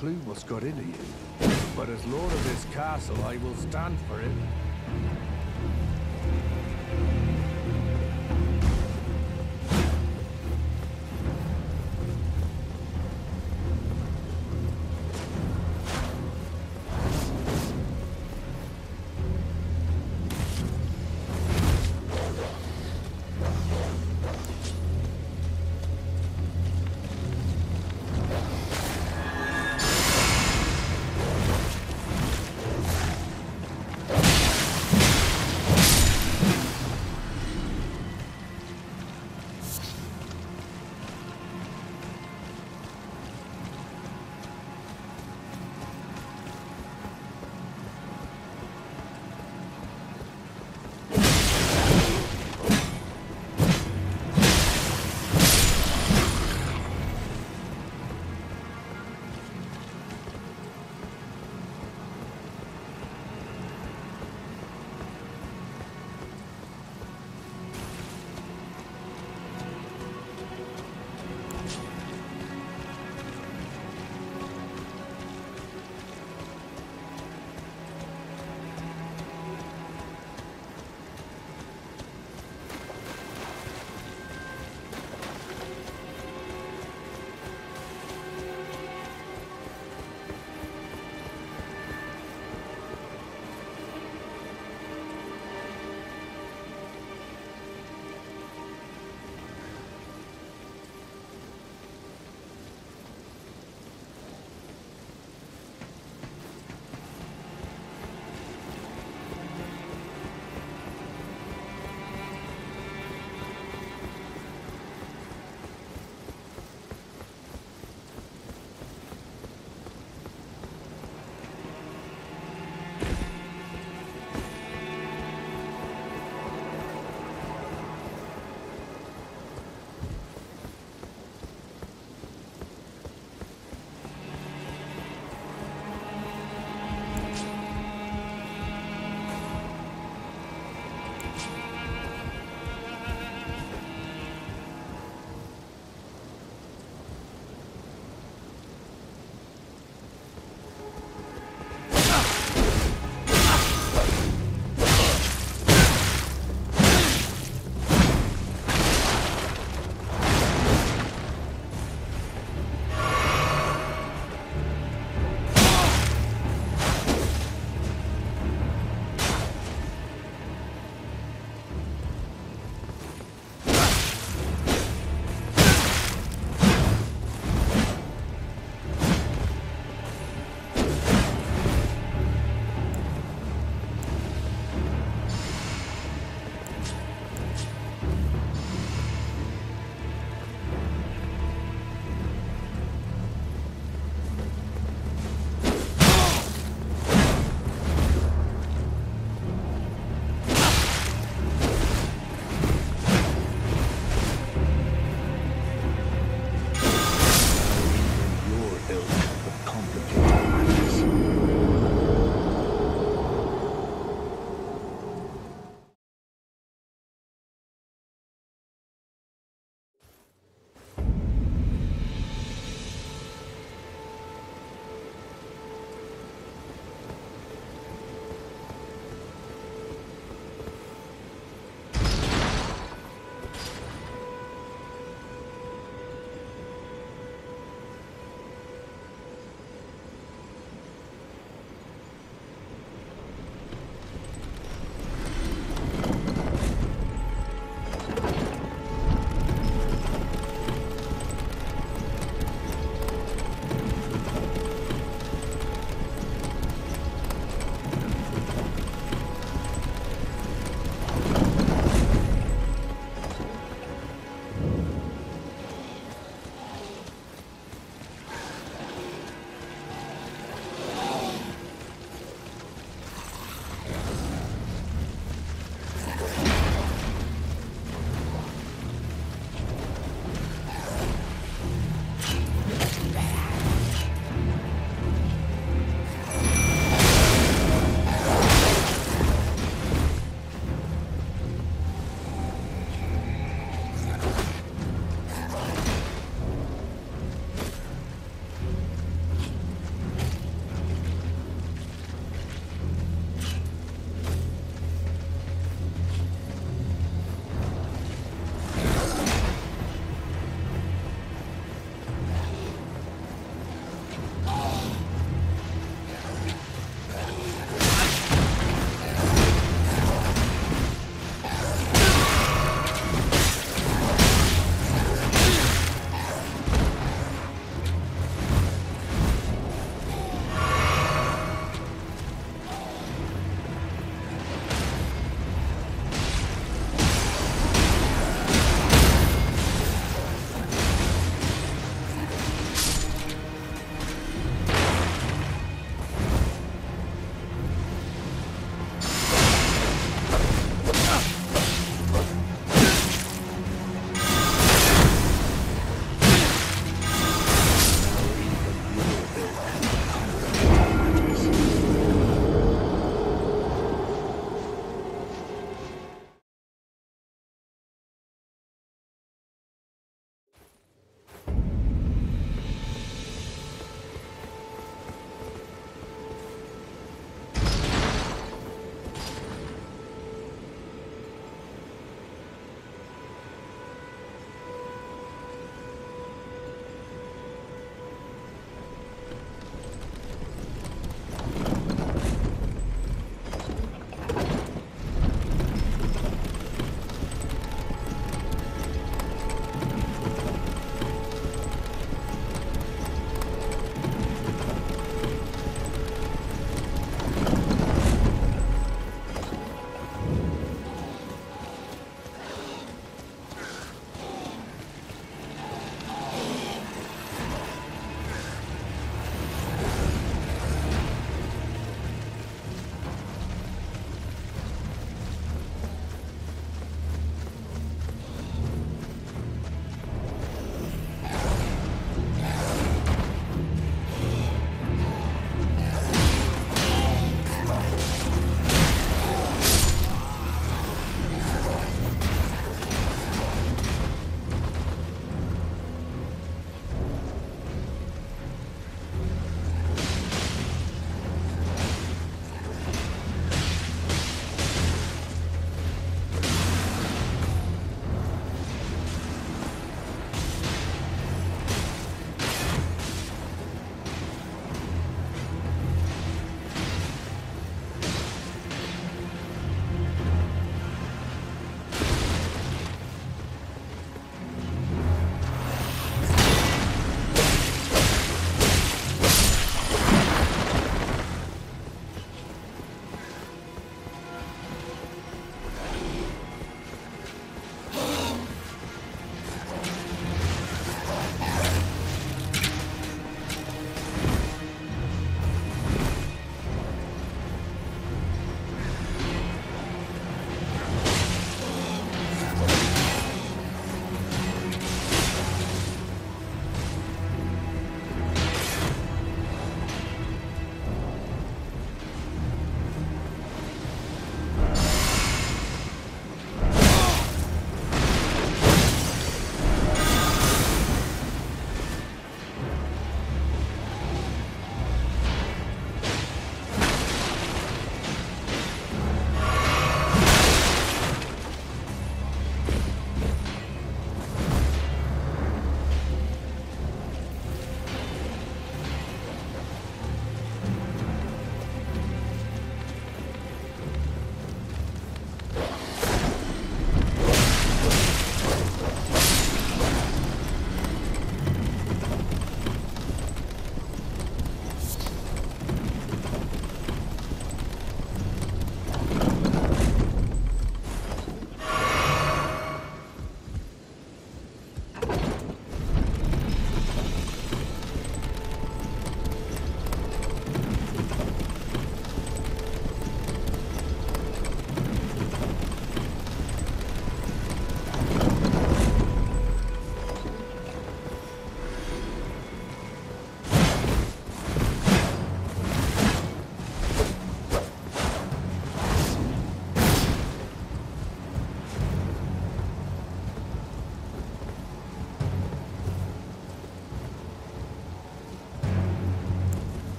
clue what's got into you. But as lord of this castle, I will stand for it.